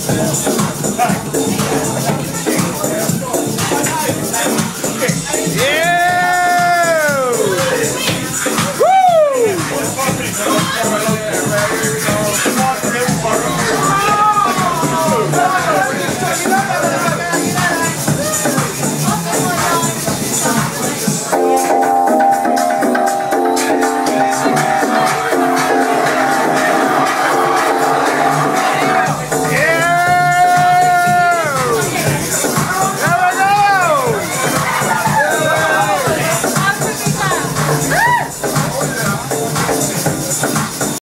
Back.